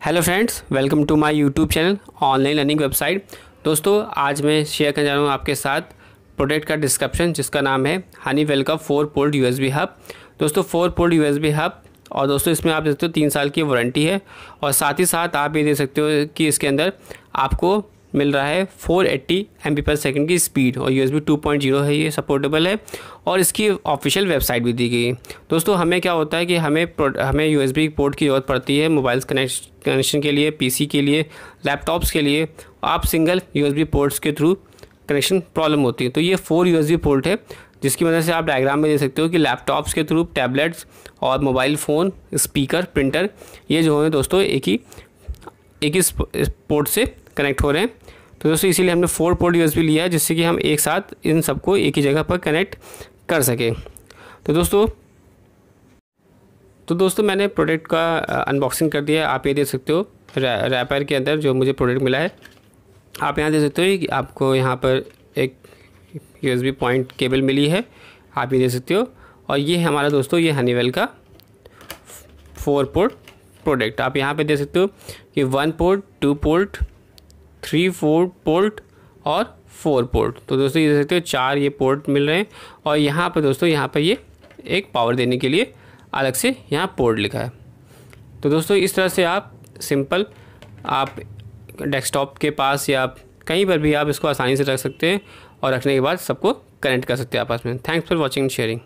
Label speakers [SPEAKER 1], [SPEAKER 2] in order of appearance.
[SPEAKER 1] Hello friends welcome to my YouTube channel online learning website दोस्तों, आज मैं share करने जा रहा हूँ आपके साथ प्रोडक्ट का डिस्क्रिप्शन जिसका नाम है हनी वेल का फोर पोल्ड यूएसबी हब दोस्तों फोर पोल्ड यूएसबी हब और दोस्तों, इसमें आप देख सकते हो तीन साल की वारंटी है और साथ ही साथ आप ये देख सकते हो कि इसके अंदर आपको मिल रहा है 480 एट्टी एम पर सेकेंड की स्पीड और यू एस है, ये सपोर्टेबल है और इसकी ऑफिशियल वेबसाइट भी दी गई दोस्तों, हमें क्या होता है कि हमें हमें यूएसबी पोर्ट की ज़रूरत पड़ती है मोबाइल कनेक्शन के लिए पीसी के लिए लैपटॉप्स के लिए। आप सिंगल यूएसबी पोर्ट्स के थ्रू कनेक्शन प्रॉब्लम होती है। तो ये फोर यूएसबी पोर्ट है, जिसकी वजह से आप डायग्राम में देख सकते हो कि लैपटॉप्स के थ्रू टैबलेट्स और मोबाइल फ़ोन स्पीकर प्रिंटर ये जो है दोस्तों, एक ही एक ही पोर्ट से कनेक्ट हो रहे हैं। तो दोस्तों, इसीलिए हमने फोर पोर्ट यूएसबी लिया है, जिससे कि हम एक साथ इन सबको एक ही जगह पर कनेक्ट कर सकें। तो दोस्तों तो दोस्तों, मैंने प्रोडक्ट का अनबॉक्सिंग कर दिया है। आप ये देख सकते हो रैपर के अंदर जो मुझे प्रोडक्ट मिला है। आप यहाँ देख सकते हो कि आपको यहाँ पर एक यूएसबी पॉइंट केबल मिली है। आप ये देख सकते हो। और ये हमारा दोस्तों, ये हनीवेल का फोर पोर्ट प्रोडक्ट आप यहाँ पे देख सकते हो कि one port two port three, four port और फोर पोर्ट। तो दोस्तों, ये देख सकते हो, चार ये पोर्ट मिल रहे हैं। और यहाँ पर दोस्तों, यहाँ पर ये एक पावर देने के लिए अलग से यहाँ पोर्ट लिखा है। तो दोस्तों, इस तरह से आप सिंपल, आप डेस्कटॉप के पास या कहीं पर भी आप इसको आसानी से रख सकते हैं और रखने के बाद सबको कनेक्ट कर सकते हैं आपस में। Thanks for watching, sharing.